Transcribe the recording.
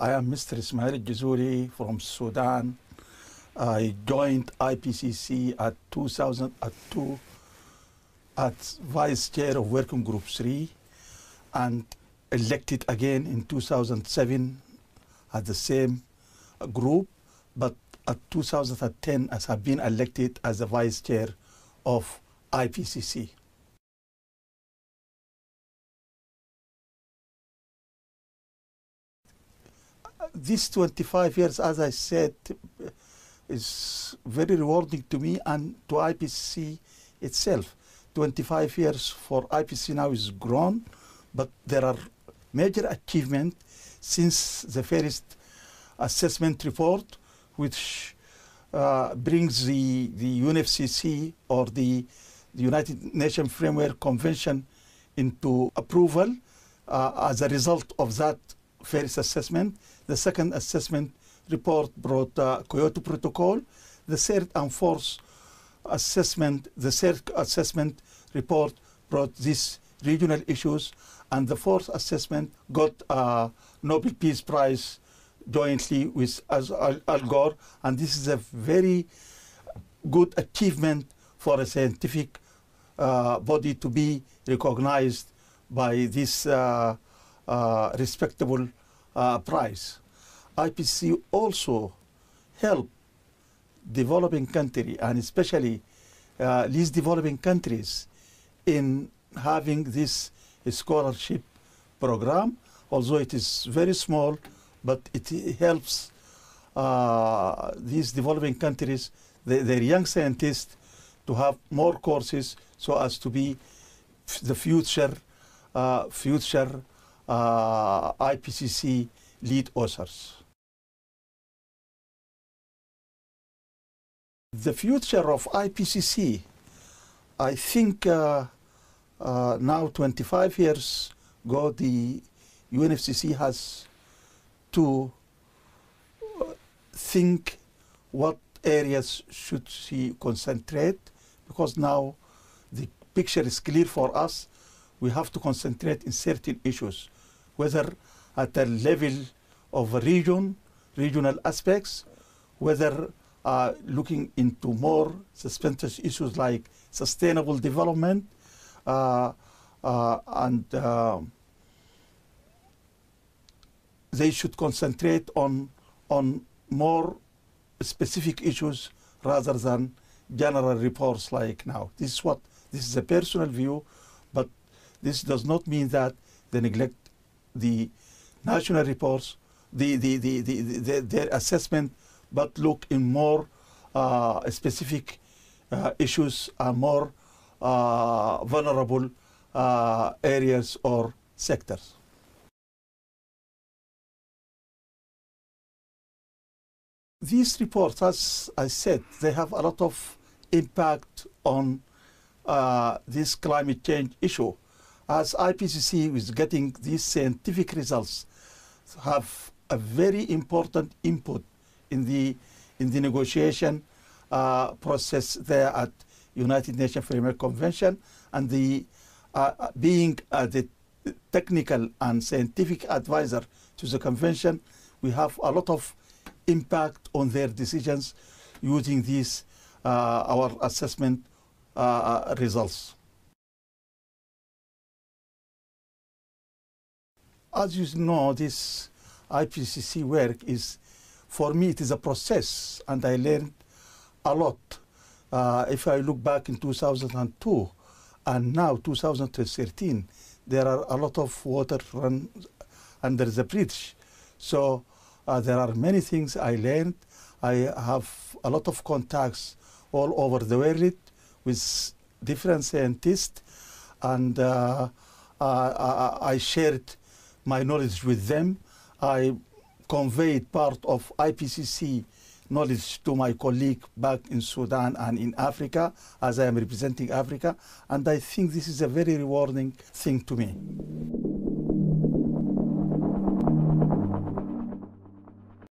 I am Mr. Ismail Gizouli from Sudan. I joined IPCC at 2002 as Vice Chair of Working Group 3 and elected again in 2007 at the same group, but at 2010 as have been elected as the Vice Chair of IPCC. These 25 years, as I said, is very rewarding to me and to IPCC itself. 25 years for IPCC now is grown, but there are major achievements since the first assessment report, which uh, brings the, the UNFCCC or the, the United Nations Framework Convention into approval. Uh, as a result of that first assessment, the second assessment report brought uh, Kyoto Protocol. The third and fourth assessment, the third assessment report brought these regional issues, and the fourth assessment got a Nobel Peace Prize jointly with Al, Al Gore, and this is a very good achievement for a scientific uh, body to be recognized by this uh, respectable uh, prize. IPCC also help developing country and especially uh, least developing countries in having this scholarship program, although it is very small, but it helps uh, these developing countries, the, their young scientists, to have more courses so as to be the future, uh, future uh, IPCC lead authors. The future of IPCC, I think uh, uh, now 25 years ago, the UNFCCC has to think what areas should she concentrate because now the picture is clear for us. We have to concentrate in certain issues, whether at the level of region, regional aspects, whether uh, looking into more suspense issues like sustainable development uh, uh, and they should concentrate on on more specific issues rather than general reports like now. This is what this is a personal view, but this does not mean that they neglect the national reports, the, the, the, the, the their assessment, but look in more uh, specific uh, issues and more uh, vulnerable uh, areas or sectors. These reports, as I said, they have a lot of impact on uh, this climate change issue. As IPCC is getting these scientific results, have a very important input in the in the negotiation uh, process there at United Nations Framework Convention, and the uh, being uh, the technical and scientific advisor to the convention, we have a lot of impact on their decisions using these uh, our assessment uh, results. As you know, this IPCC work is, for me, it is a process, and I learned a lot. Uh, if I look back in 2002 and now 2013, there are a lot of water run under the bridge. So uh, there are many things I learned. I have a lot of contacts all over the world with different scientists, and uh, uh, I shared my knowledge with them. I conveyed part of IPCC knowledge to my colleague back in Sudan and in Africa, as I am representing Africa, and I think this is a very rewarding thing to me.